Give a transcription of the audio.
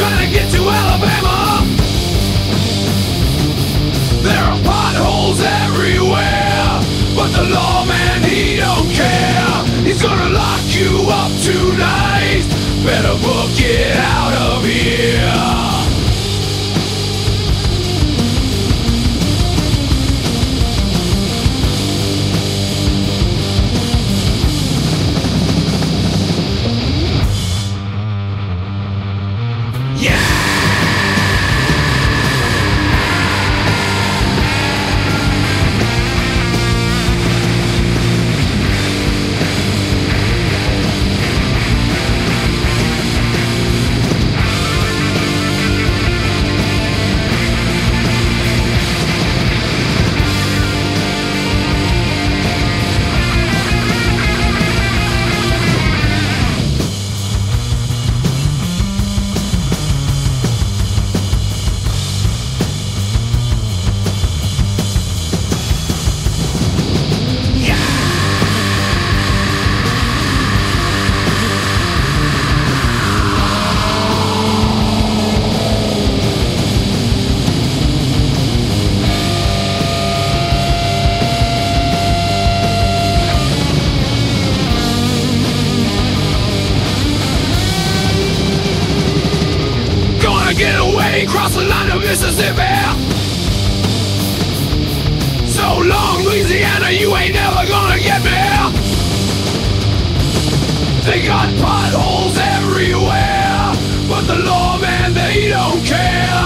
trying to get to Alabama. There are potholes everywhere, but the lawman he don't care. He's gonna lock you up tonight. Better book it get away, cross the line of Mississippi. So long, Louisiana, you ain't never gonna get me. They got potholes everywhere, but the lawman, they don't care.